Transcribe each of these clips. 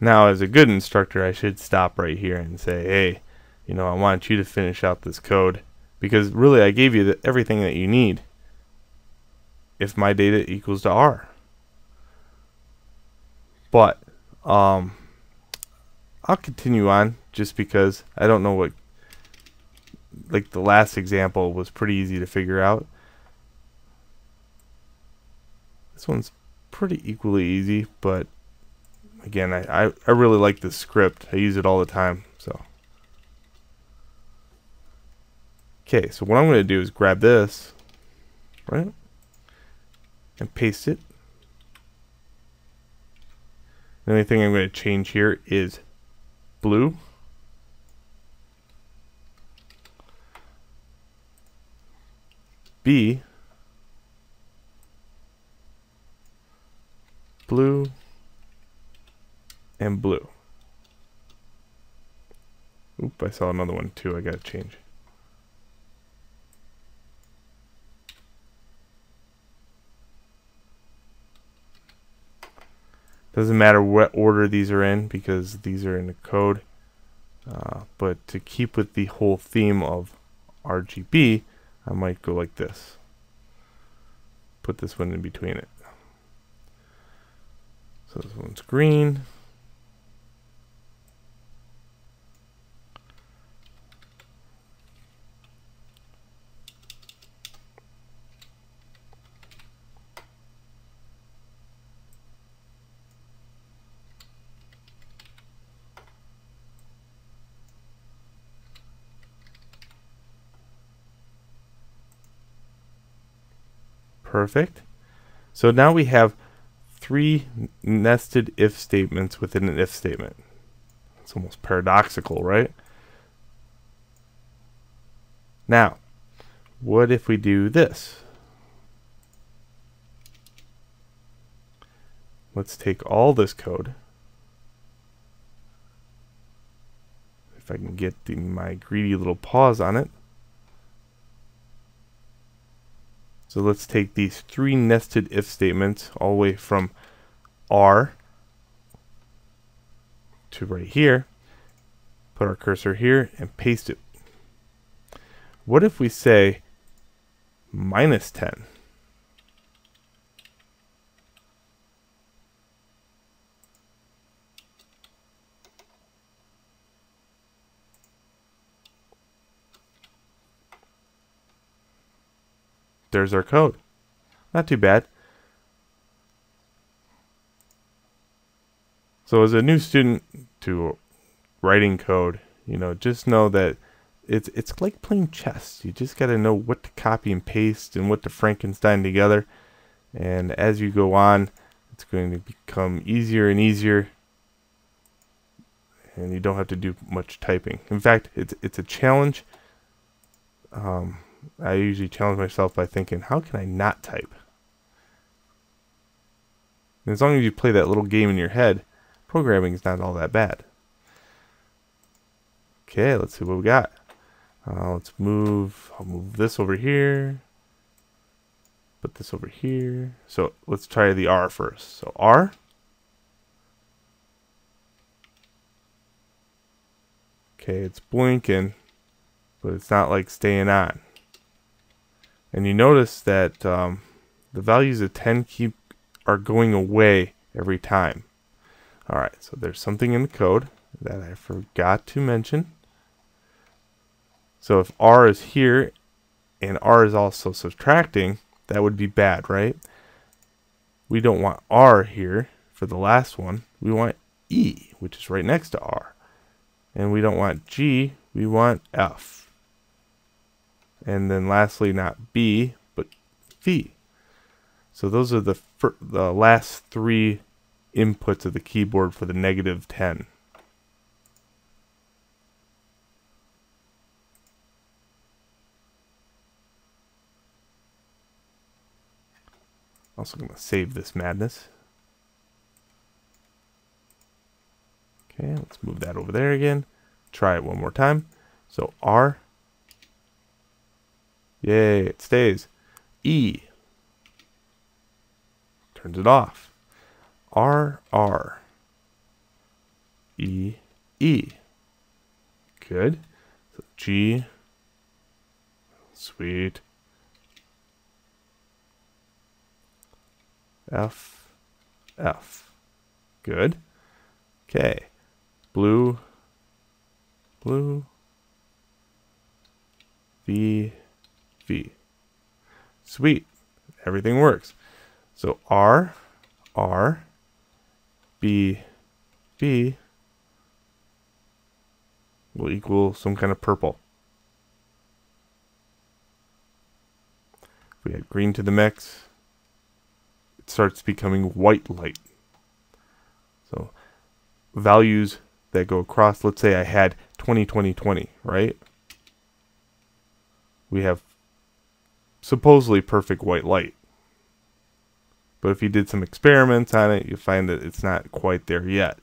Now, as a good instructor, I should stop right here and say, hey, you know, I want you to finish out this code because really I gave you the, everything that you need if my data equals to R. But um, I'll continue on just because I don't know what like the last example was pretty easy to figure out. This one's pretty equally easy, but again, I, I, I really like this script. I use it all the time, so. Okay, so what I'm going to do is grab this, right, and paste it. The only thing I'm going to change here is blue. B blue and blue. Oop, I saw another one too. I gotta change. Doesn't matter what order these are in because these are in the code. Uh, but to keep with the whole theme of RGB, I might go like this. Put this one in between it. So this one's green. Perfect. So now we have three nested if statements within an if statement. It's almost paradoxical, right? Now, what if we do this? Let's take all this code. If I can get the, my greedy little paws on it. So let's take these three nested if statements all the way from R to right here, put our cursor here and paste it. What if we say minus 10? There's our code. Not too bad. So as a new student to writing code, you know, just know that it's it's like playing chess. You just got to know what to copy and paste and what to Frankenstein together. And as you go on, it's going to become easier and easier. And you don't have to do much typing. In fact, it's it's a challenge. Um, I usually challenge myself by thinking, how can I not type? And as long as you play that little game in your head, programming is not all that bad. Okay, let's see what we got. Uh, let's move, I'll move this over here. Put this over here. So let's try the R first. So R. Okay, it's blinking, but it's not like staying on. And you notice that um, the values of 10 keep are going away every time. Alright, so there's something in the code that I forgot to mention. So if R is here and R is also subtracting, that would be bad, right? We don't want R here for the last one. We want E, which is right next to R. And we don't want G, we want F. And then lastly, not B, but V. So those are the, the last three inputs of the keyboard for the negative 10. Also going to save this madness. Okay, let's move that over there again. Try it one more time. So R Yay, it stays. E. Turns it off. R, R. E, E. Good. So G. Sweet. F, F. Good. Okay. Blue, blue, V, V. Sweet. Everything works. So R, R, B, B will equal some kind of purple. If we add green to the mix, it starts becoming white light. So values that go across, let's say I had 20, 20, 20, right? We have supposedly perfect white light. But if you did some experiments on it, you find that it's not quite there yet.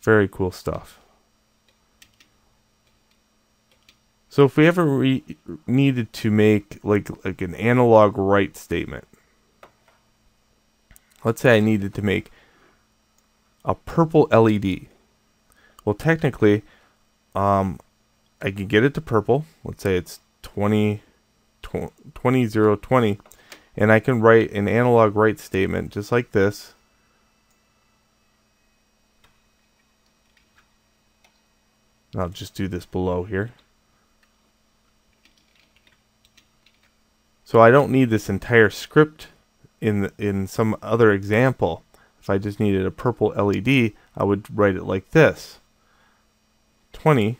Very cool stuff. So if we ever needed to make like like an analog write statement, let's say I needed to make a purple LED. Well, technically, um, I can get it to purple. Let's say it's 20, 20, 20 0, 20, and I can write an analog write statement just like this. I'll just do this below here. So I don't need this entire script in in some other example. If I just needed a purple LED, I would write it like this. 20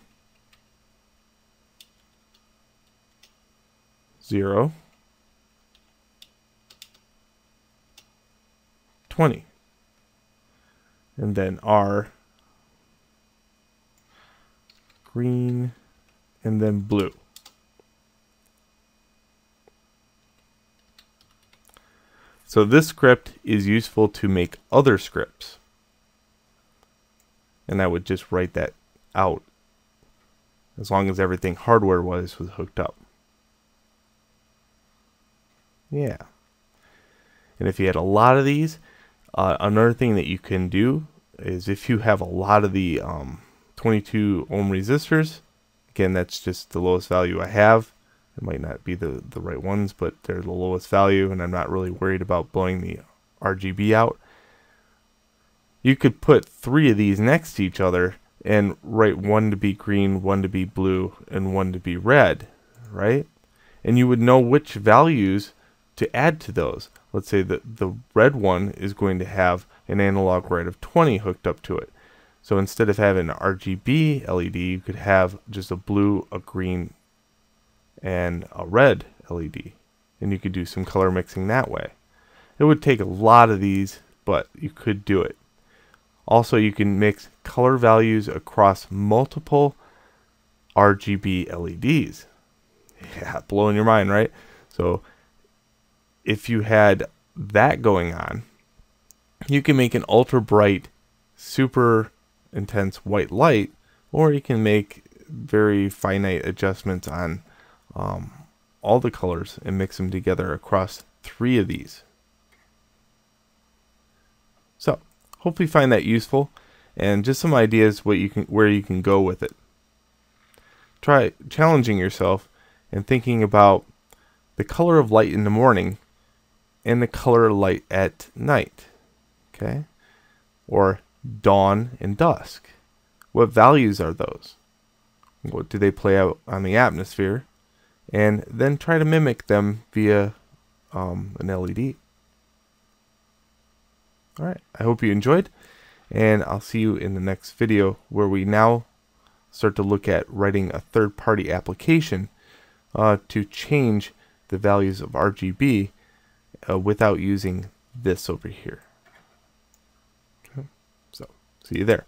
0 20 and then R. Green. And then blue. So this script is useful to make other scripts. And I would just write that out as long as everything hardware-wise was hooked up. Yeah. And if you had a lot of these, uh, another thing that you can do is if you have a lot of the um, 22 ohm resistors, again, that's just the lowest value I have. It might not be the, the right ones, but they're the lowest value, and I'm not really worried about blowing the RGB out. You could put three of these next to each other and write one to be green, one to be blue, and one to be red, right? And you would know which values to add to those. Let's say that the red one is going to have an analog write of 20 hooked up to it. So instead of having an RGB LED, you could have just a blue, a green, and a red LED. And you could do some color mixing that way. It would take a lot of these, but you could do it. Also, you can mix color values across multiple RGB LEDs. Yeah, blowing your mind, right? So if you had that going on, you can make an ultra bright, super intense white light, or you can make very finite adjustments on um, all the colors and mix them together across three of these. So hopefully find that useful and just some ideas what you can where you can go with it. Try challenging yourself and thinking about the color of light in the morning and the color light at night. Okay? Or dawn and dusk. What values are those? What do they play out on the atmosphere? and then try to mimic them via um, an LED. Alright, I hope you enjoyed, and I'll see you in the next video where we now start to look at writing a third-party application uh, to change the values of RGB uh, without using this over here. Okay, so see you there.